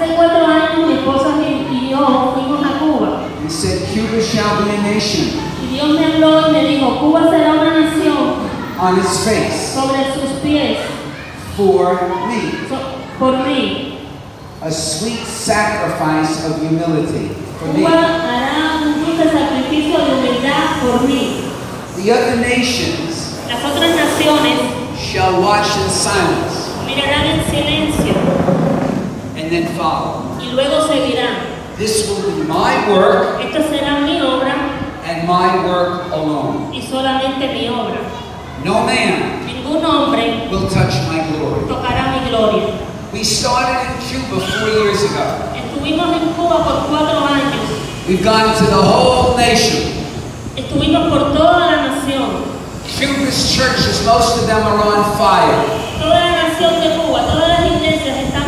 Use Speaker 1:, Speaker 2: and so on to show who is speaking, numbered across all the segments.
Speaker 1: Hace cuatro años mi esposa y yo fuimos a Cuba
Speaker 2: He said, Cuba shall be a nation
Speaker 1: y Dios me habló y me dijo, Cuba será una nación
Speaker 2: on its face
Speaker 1: sobre sus pies
Speaker 2: for me.
Speaker 1: so- por mí.
Speaker 2: A sweet sacrifice of humility for me.
Speaker 1: Cuba hará un dulce sacrificio de humildad por mí.
Speaker 2: The other nations
Speaker 1: Las otras naciones
Speaker 2: shall watch in silence
Speaker 1: mirarán en silencio
Speaker 2: and then follow.
Speaker 1: y luego seguirán.
Speaker 2: This will be my work
Speaker 1: Esto será mi obra
Speaker 2: and my work alone.
Speaker 1: y solamente mi obra.
Speaker 2: No man
Speaker 1: Ningún hombre
Speaker 2: will touch my glory.
Speaker 1: tocará mi gloria.
Speaker 2: We started in Cuba four years ago.
Speaker 1: Estuvimos en Cuba por cuatro años.
Speaker 2: We've gone to the whole nation.
Speaker 1: Estuvimos por toda la nación.
Speaker 2: Cuba's churches, most of them are on fire
Speaker 1: Toda la nación de Cuba, todas las iglesias están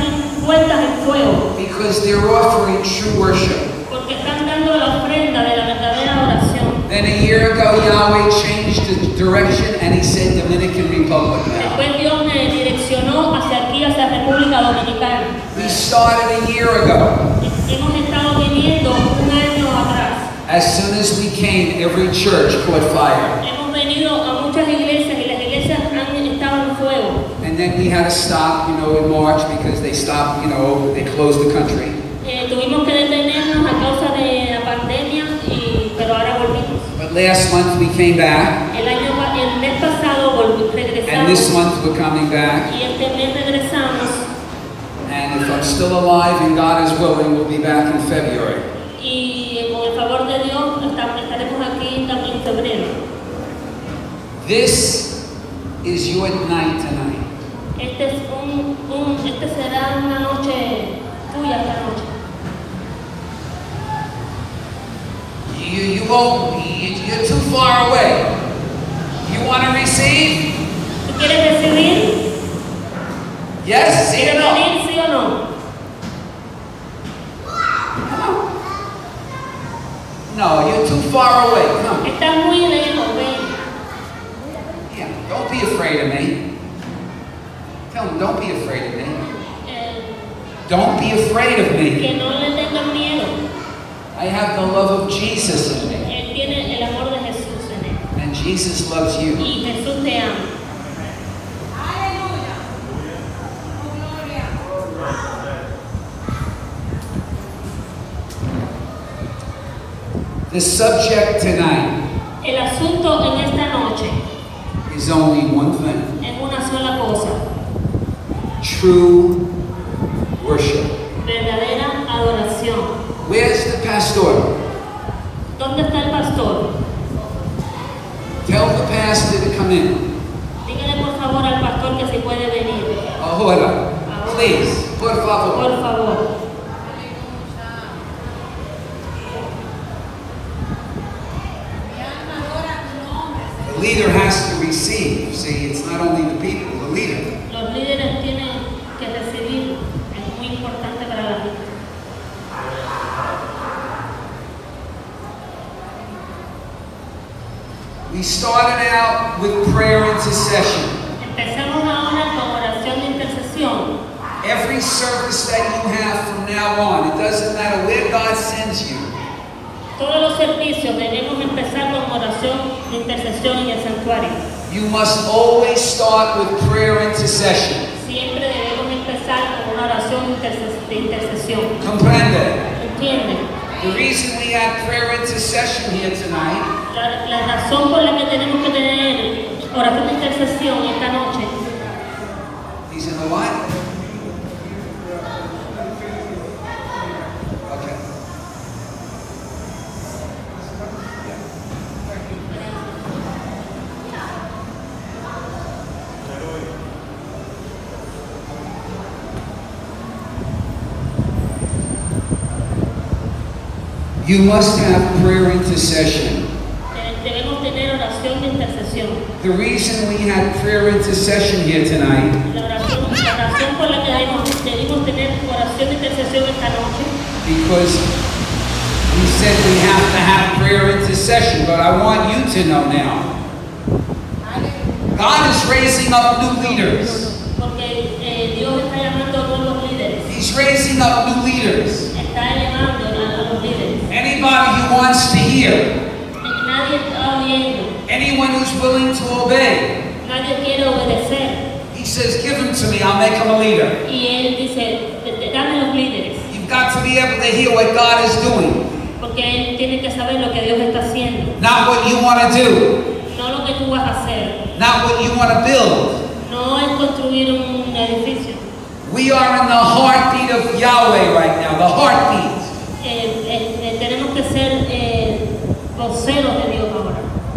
Speaker 1: envueltas en fuego
Speaker 2: because they're offering true worship.
Speaker 1: porque están dando la ofrenda de la verdadera oración.
Speaker 2: Then a year ago, Yahweh changed the direction and he said Dominican Republic now.
Speaker 1: Después Dios me direccionó hacia aquí, hacia República Dominicana.
Speaker 2: We started a year ago.
Speaker 1: Hemos estado viniendo un año atrás.
Speaker 2: As soon as we came, every church caught fire.
Speaker 1: Hemos venido a muchas iglesias y las iglesias han estado en fuego.
Speaker 2: And then we had to stop, you know, in March because they stopped, you know, they closed the country.
Speaker 1: Eh, tuvimos que detenernos a causa de la pandemia, y, pero ahora volvimos.
Speaker 2: But last month we came back,
Speaker 1: El, año, el mes pasado
Speaker 2: and this month we're coming back.
Speaker 1: y este mes regresamos
Speaker 2: And if I'm still alive and God is willing, we'll be back in February.
Speaker 1: y con el favor de Dios estaremos aquí también en febrero.
Speaker 2: This is your night tonight.
Speaker 1: Este, es un, un- este será una noche tuya esta noche.
Speaker 2: You, you won't, you, you're too far away. You want to receive?
Speaker 1: ¿Tú quieres recibir?
Speaker 2: Yes?
Speaker 1: Sí o no?
Speaker 2: Don't be afraid of me.
Speaker 1: que no le tengan miedo.
Speaker 2: I have the love of Jesus in me.
Speaker 1: Él tiene el amor de Jesús en él.
Speaker 2: And Jesus loves you.
Speaker 1: Y Jesús te ama.
Speaker 2: The subject tonight
Speaker 1: El asunto en esta noche
Speaker 2: is only one thing
Speaker 1: es una sola cosa.
Speaker 2: true worship.
Speaker 1: Verdadera adoración.
Speaker 2: Where's the pastor?
Speaker 1: ¿Dónde está el pastor?
Speaker 2: Tell the pastor to come in.
Speaker 1: Dígale por favor al pastor que se puede venir.
Speaker 2: Ahora, please, por favor.
Speaker 1: Por favor.
Speaker 2: The leader has to receive. See, it's not only the people, the leader.
Speaker 1: Los líderes tienen que recibir. Es muy importante para la vida.
Speaker 2: We started out with prayer intercession.
Speaker 1: Empezamos ahora con oración de intercesión.
Speaker 2: Every service that you have from now on, it doesn't matter where God sends you,
Speaker 1: Todos los servicios debemos empezar con oración de intercesión en el santuario.
Speaker 2: you must always start with prayer intercession.
Speaker 1: Siempre debemos empezar con una oración de intercesión.
Speaker 2: Comprende? The reason we have prayer intercession here tonight
Speaker 1: La, la razón por la que tenemos que tener oración de intercesión esta noche
Speaker 2: what? Okay. You must have prayer intercession. The reason we had prayer intercession here tonight
Speaker 1: La oración, la razón por la que debemos, debemos tener oración de intercesión esta noche
Speaker 2: because we said we have to have prayer intercession, but I want you to know now. God is raising up new leaders.
Speaker 1: eh, Dios está llamando a nuevos líderes.
Speaker 2: He's He's raising up new leaders.
Speaker 1: Está elevando a, a los líderes.
Speaker 2: Anybody who wants to hear,
Speaker 1: Nadie está oyendo,
Speaker 2: anyone who's willing to obey.
Speaker 1: nadie quiere obedecer.
Speaker 2: He says, Give him to me, I'll make him a leader.
Speaker 1: Y él dice, "D- d- dame los líderes,
Speaker 2: You've got to be able to hear what God is doing,
Speaker 1: porque él tiene que saber lo que Dios está haciendo,
Speaker 2: not what you want to do,
Speaker 1: no lo que tú vas a hacer,
Speaker 2: not what you want to build.
Speaker 1: no es construir un edificio.
Speaker 2: We are in the heartbeat of Yahweh right now, the heartbeat.
Speaker 1: Eh, eh, eh, tenemos que ser eh, voceros de.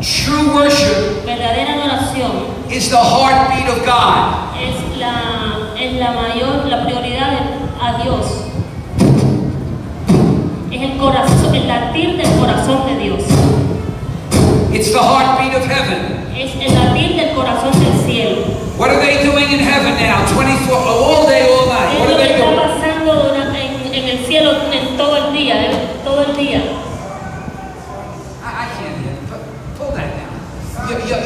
Speaker 2: True worship
Speaker 1: Verdadera adoración
Speaker 2: is the heartbeat of God.
Speaker 1: es la, es la mayor, la prioridad a Dios. Es el corazón, el latir del corazón de Dios.
Speaker 2: It's the heartbeat of heaven.
Speaker 1: Es el latir del corazón del cielo.
Speaker 2: What are they doing in heaven now? 24, all day, all night.
Speaker 1: Es
Speaker 2: What
Speaker 1: lo
Speaker 2: are
Speaker 1: que
Speaker 2: they
Speaker 1: está
Speaker 2: doing?
Speaker 1: pasando en, en el cielo en todo el día, eh, todo el día.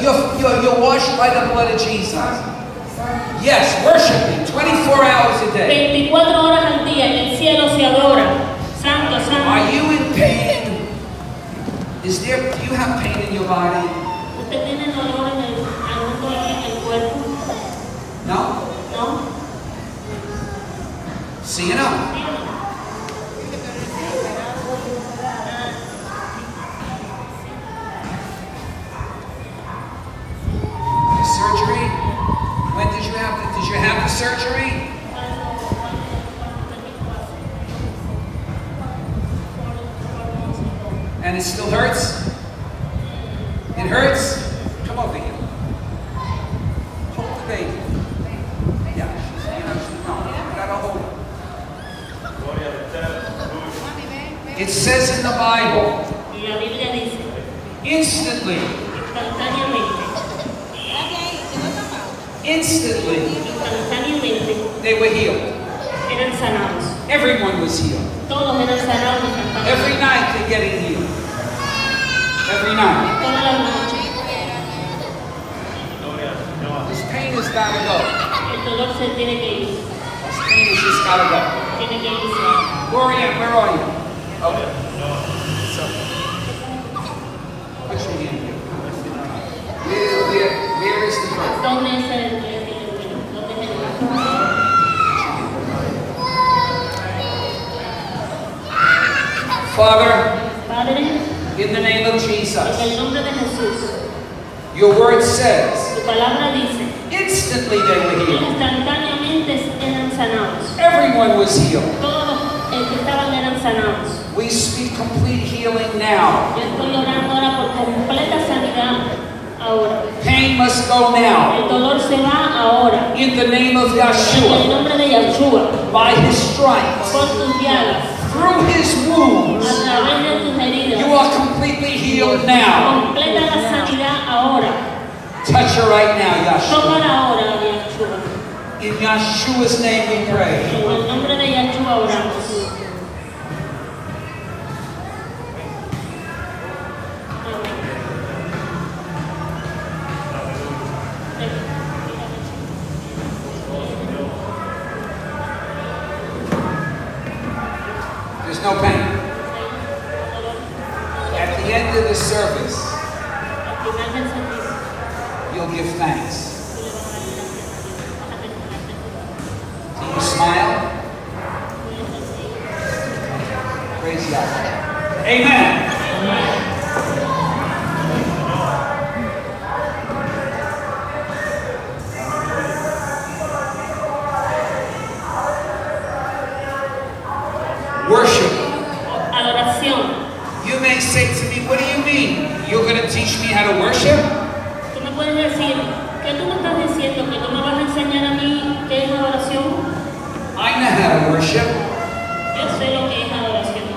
Speaker 2: You're, you're, you're, washed by the blood of Jesus. Yes, worshiping 24 hours a day.
Speaker 1: 24 horas al día en el cielo se adora. Santo, santo.
Speaker 2: Are you in pain? Is there, do you have pain in your body?
Speaker 1: ¿Usted tiene dolor en el, algún dolor en el cuerpo?
Speaker 2: No?
Speaker 1: ¿No?
Speaker 2: See you know. Surgery? And it still hurts? It hurts? Come over here. Hold the baby. Yeah, she's, you know, she's, no, you gotta hold her. It says in the Bible,
Speaker 1: Y la Biblia dice,
Speaker 2: instantly,
Speaker 1: instantáneamente,
Speaker 2: instantly,
Speaker 1: instantáneamente
Speaker 2: they were healed.
Speaker 1: eran sanados.
Speaker 2: Everyone was healed.
Speaker 1: Todos eran sanados.
Speaker 2: Every night they're getting healed. Every night.
Speaker 1: Todas las noches.
Speaker 2: This pain has gotta go.
Speaker 1: El dolor se tiene que ir.
Speaker 2: This pain has just go.
Speaker 1: Tiene que irse.
Speaker 2: Gloria, where are you? Okay. So, put your hand here. Where, where, where is the birth?
Speaker 1: ¿Dónde es el el- el- ¿Dónde es el
Speaker 2: Father,
Speaker 1: Padre,
Speaker 2: in the name of
Speaker 1: en
Speaker 2: Jesus,
Speaker 1: el nombre de Jesús,
Speaker 2: your word says,
Speaker 1: tu palabra dice,
Speaker 2: instantly they were healed.
Speaker 1: instantáneamente eran sanados.
Speaker 2: Everyone was healed.
Speaker 1: Todos los que estaban eran sanados.
Speaker 2: We speak complete healing now.
Speaker 1: Yo estoy orando ahora por completa sanidad ahora.
Speaker 2: Pain must go now.
Speaker 1: El dolor se va ahora.
Speaker 2: In the name of
Speaker 1: En el nombre de Yahshua,
Speaker 2: by his stripes,
Speaker 1: por tus llagas,
Speaker 2: through his wounds,
Speaker 1: través de tus heridas,
Speaker 2: you are completely healed now.
Speaker 1: completa la sanidad ahora.
Speaker 2: Touch her right now.
Speaker 1: Yahshua.
Speaker 2: In Yeshua's name we pray. Amen. Worship.
Speaker 1: Adoración.
Speaker 2: You may say to me, what do you mean? You're going to teach me how to worship?
Speaker 1: Tú me puedes decir, ¿qué tú me estás diciendo? ¿Que tú me vas a enseñar a mí qué es adoración?
Speaker 2: I know how to worship.
Speaker 1: Yo sé lo que es adoración.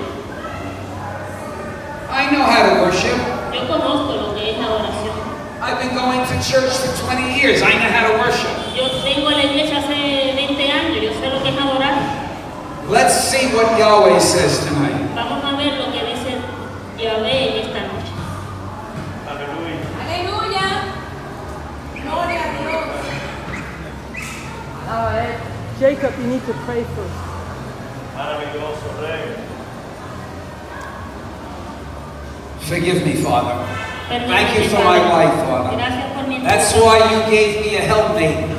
Speaker 2: I know how to worship.
Speaker 1: Yo conozco lo que es adoración.
Speaker 2: I've been going to church for 20 years. I know how to worship.
Speaker 1: Yo vengo la iglesia hace 20 años, yo sé lo que es adorar.
Speaker 2: Let's see what Yahweh says tonight.
Speaker 1: Vamos a ver lo que dice Yahvé en esta noche.
Speaker 3: Aleluya. Gloria a Dios.
Speaker 4: Jacob, you need to pray first. Maravilloso Rey.
Speaker 2: Forgive me, Father. Thank you for my life, Father.
Speaker 1: Gracias por mi
Speaker 2: That's why you gave me a helpmate.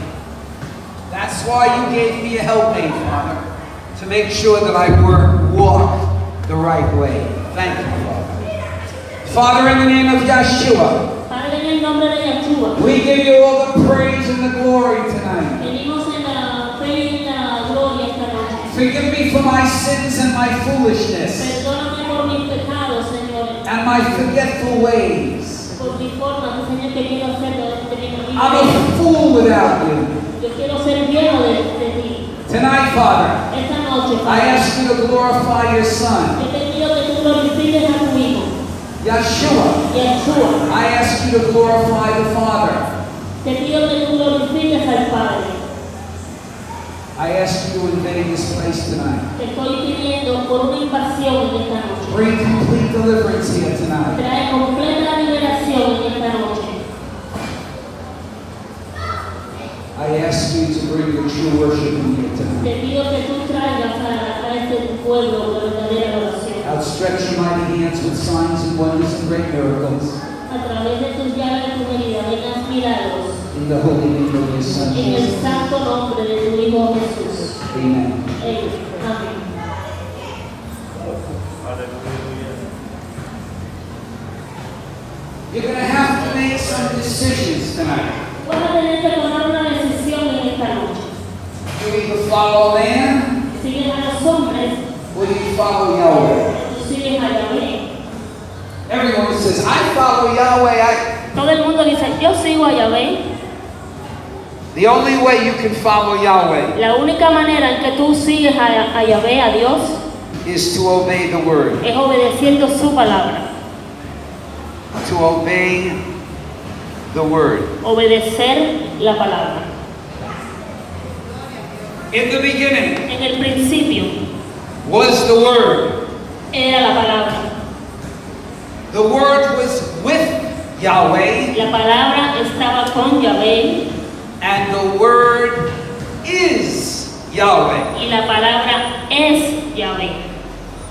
Speaker 2: That's why you gave me a helpmate, Father, to make sure that I work, walk the right way. Thank you, Father. Father, in the name of Yeshua,
Speaker 1: Padre, en el nombre de Yeshua,
Speaker 2: we give you all the praise and the glory tonight.
Speaker 1: venimos en la fe y en la gloria esta noche.
Speaker 2: Forgive me for my sins and my foolishness
Speaker 1: Perdóname por mis pecados, Señor,
Speaker 2: and my forgetful ways.
Speaker 1: Por mi forma, Señor, que quiero hacer de de mi
Speaker 2: I'm a fool without you.
Speaker 1: Yo quiero ser viejo de, de ti.
Speaker 2: Tonight, Father, I ask you to glorify your Son,
Speaker 1: yo te pido que tú glorifiques a tu Hijo,
Speaker 2: Yeshua.
Speaker 1: Yeshua.
Speaker 2: I ask you to glorify the Father.
Speaker 1: Te pido que tú glorifiques al
Speaker 2: I ask you to invade this place tonight.
Speaker 1: Te estoy pidiendo por una invasión en esta noche.
Speaker 2: Bring complete deliverance here tonight.
Speaker 1: Trae completa liberación en esta noche.
Speaker 2: I ask you to bring your true worship in here tonight.
Speaker 1: Te pido que tú traigas a, a este pueblo la verdadera oración.
Speaker 2: Outstretch your mighty hands with signs and wonders and great miracles.
Speaker 1: A través de tus llaves tu herida, vengas milagros.
Speaker 2: In the holy name of your Son,
Speaker 1: En el
Speaker 2: Jesus.
Speaker 1: santo nombre de tu Hijo Jesús.
Speaker 2: Amen.
Speaker 1: Amén.
Speaker 2: You're going to have to make some decisions tonight. You either follow man
Speaker 1: ¿Sigues a los hombres
Speaker 2: or you follow Yahweh.
Speaker 1: tú sigues a Yahvé?
Speaker 2: Everyone says, I follow Yahweh. I...
Speaker 1: Todo el mundo dice, yo sigo a Yahvé.
Speaker 2: The only way you can follow Yahweh
Speaker 1: La única manera en que tú sigues a, a Yahvé, a Dios,
Speaker 2: is to obey the word,
Speaker 1: es obedeciendo su palabra.
Speaker 2: to obey the word.
Speaker 1: Obedecer la palabra.
Speaker 2: In the beginning
Speaker 1: En el principio
Speaker 2: was the word.
Speaker 1: era la palabra.
Speaker 2: The word was with Yahweh,
Speaker 1: La palabra estaba con Yahvé
Speaker 2: and the word is Yahweh.
Speaker 1: y la palabra es Yahvé.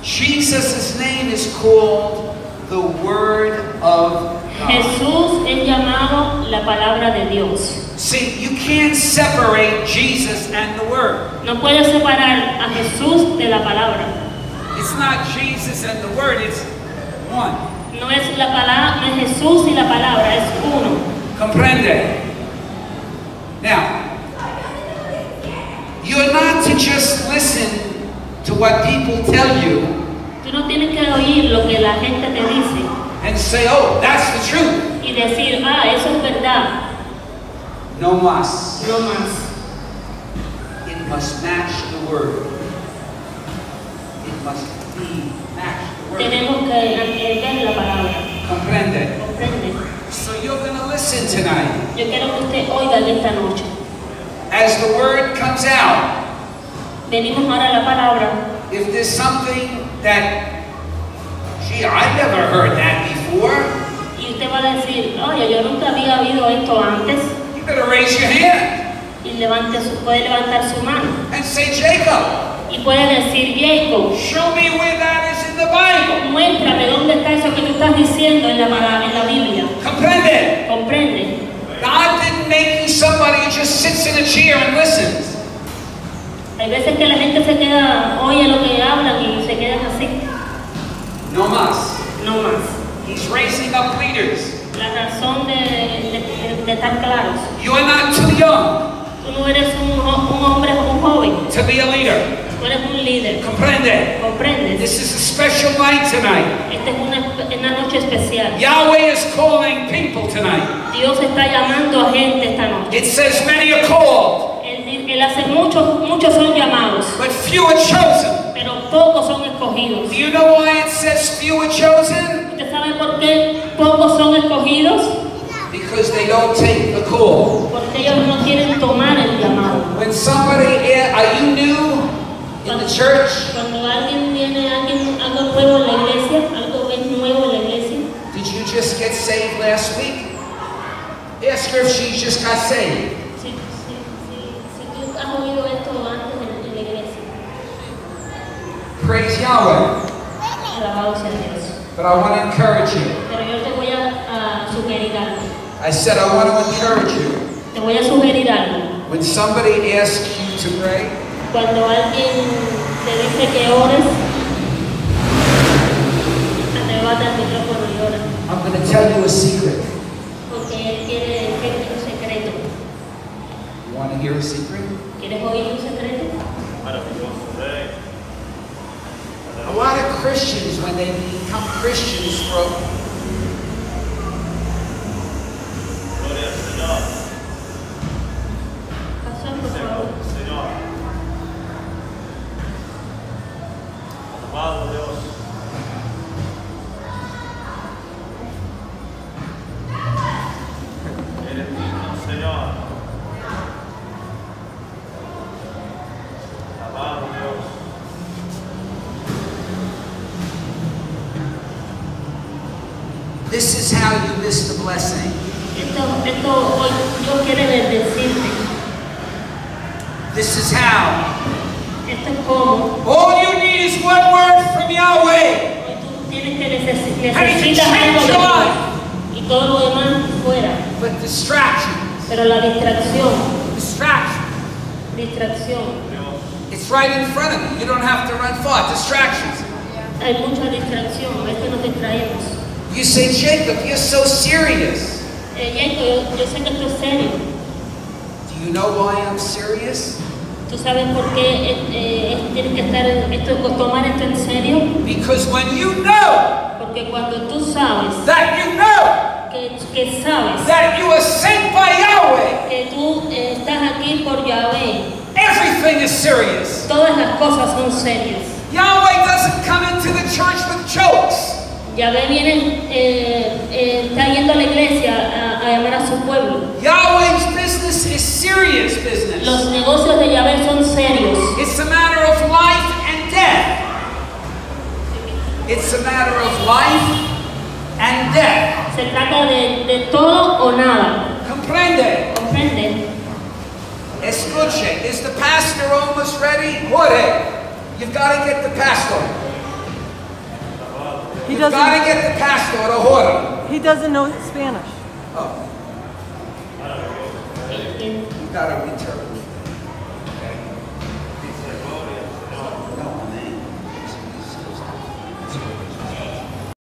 Speaker 2: Jesus' name is called the Word of God.
Speaker 1: Jesús es llamado la palabra de Dios.
Speaker 2: See, you can't separate Jesus and the Word.
Speaker 1: No puedes separar a Jesús de la palabra.
Speaker 2: It's not Jesus and the Word, it's one.
Speaker 1: No es la palabra, no es Jesús y la palabra, es uno.
Speaker 2: Comprende? Now, you're not to just listen to what people tell you
Speaker 1: Tú no tienes que oír lo que la gente te dice
Speaker 2: and say, oh, that's the truth.
Speaker 1: y decir, ah, eso es verdad.
Speaker 2: No más.
Speaker 1: No más.
Speaker 2: It must match the Word. It must be match the Word.
Speaker 1: Tenemos que ver la palabra.
Speaker 2: Comprende?
Speaker 1: ¿Comprende?
Speaker 2: So you're going to listen tonight.
Speaker 1: Yo quiero que usted oiga esta noche.
Speaker 2: As the Word comes out,
Speaker 1: Venimos ahora la palabra.
Speaker 2: if there's something that, gee, I never heard that before,
Speaker 1: Y usted va a decir, oye, yo nunca había oído esto antes.
Speaker 2: Better raise your hand
Speaker 1: Y levante su, puede levantar su mano.
Speaker 2: and say, Jacob,
Speaker 1: Y puede decir, Jacob,
Speaker 2: show me where that is in the Bible.
Speaker 1: muéstrame dónde está eso que tú estás diciendo en la, en la Biblia.
Speaker 2: Comprende?
Speaker 1: ¿Comprende?
Speaker 2: God didn't make you somebody who just sits in a chair and listens.
Speaker 1: Hay veces que la gente se queda, oye lo que hablan y se quedan así.
Speaker 2: No más.
Speaker 1: No más.
Speaker 2: He's raising up leaders.
Speaker 1: La razón de, de- de- estar claros.
Speaker 2: You're not too young
Speaker 1: Tú no eres un, un hombre un joven.
Speaker 2: to be a leader.
Speaker 1: Tú eres un líder.
Speaker 2: Comprende?
Speaker 1: ¿Comprendes?
Speaker 2: This is a special night tonight.
Speaker 1: Esta es una, una noche especial.
Speaker 2: Yahweh is calling people tonight.
Speaker 1: Dios está llamando a gente esta noche.
Speaker 2: It says many are called,
Speaker 1: Él, él hace muchos, muchos son llamados,
Speaker 2: but few are chosen.
Speaker 1: pero pocos son escogidos.
Speaker 2: Do you know why it says few are chosen?
Speaker 1: ¿Usted sabe por qué pocos son escogidos?
Speaker 2: Because they don't take the call.
Speaker 1: Porque ellos no quieren tomar el llamado.
Speaker 2: When somebody, eh, are you new in the church?
Speaker 1: Cuando alguien viene, alguien, algo nuevo en la iglesia, algo es nuevo en la iglesia,
Speaker 2: Did you just get saved last week? Ask her if she just got saved.
Speaker 1: si, si,
Speaker 2: But I want to encourage you.
Speaker 1: Pero yo te voy a, a sugerir algo.
Speaker 2: I said I want to encourage you.
Speaker 1: Te voy a sugerir algo.
Speaker 2: When somebody asks you to pray,
Speaker 1: Cuando alguien te dice que ores, arrebata el micrófono y ora.
Speaker 2: I'm going to tell you a secret.
Speaker 1: Porque él quiere decirte un secreto.
Speaker 2: You want to hear a secret?
Speaker 1: ¿Quieres oír un secreto?
Speaker 4: Maravilloso Rey.
Speaker 2: A lot of Christians, when they become Christians, for This is how.
Speaker 1: Esto es como
Speaker 2: All you need is one word from Yahweh.
Speaker 1: tienes que
Speaker 2: How do you
Speaker 1: necesitas
Speaker 2: change
Speaker 1: algo de
Speaker 2: your
Speaker 1: Dios y todo lo demás fuera.
Speaker 2: But distractions,
Speaker 1: Pero la distracción,
Speaker 2: distractions.
Speaker 1: distracción,
Speaker 2: It's right in front of you. You don't have to run far. Distractions.
Speaker 1: hay mucha distracción, a veces nos distraemos.
Speaker 2: You say, Jacob, you're so serious.
Speaker 1: Eh, Jacob, yo, yo sé que esto es serio.
Speaker 2: Do you know why I'm serious?
Speaker 1: ¿Tú sabes por qué eh, eh, tienes que estar esto, tomar esto en serio?
Speaker 2: Because when you know
Speaker 1: Porque cuando tú sabes
Speaker 2: that you know
Speaker 1: que, que sabes
Speaker 2: that you are sent by Yahweh,
Speaker 1: que tú eh, estás aquí por Yahweh,
Speaker 2: everything is serious.
Speaker 1: todas las cosas son serias.
Speaker 2: Yahweh doesn't come into the church with jokes.
Speaker 1: Yahweh viene, eh, eh, está yendo a la iglesia a, a llamar a su pueblo.
Speaker 2: Yahweh's business is serious business.
Speaker 1: Los negocios de Yahweh son serios.
Speaker 2: It's a matter of life and death. It's a matter of life and death.
Speaker 1: Se trata de, de todo o nada.
Speaker 2: Comprende?
Speaker 1: ¿Comprende?
Speaker 2: Escuche. Is the pastor almost ready? Jorge, you've got to get the pastor.
Speaker 5: He
Speaker 2: You've got to
Speaker 5: doesn't,
Speaker 2: get the pastor
Speaker 5: he doesn't know Spanish.
Speaker 2: Oh, got to interpret.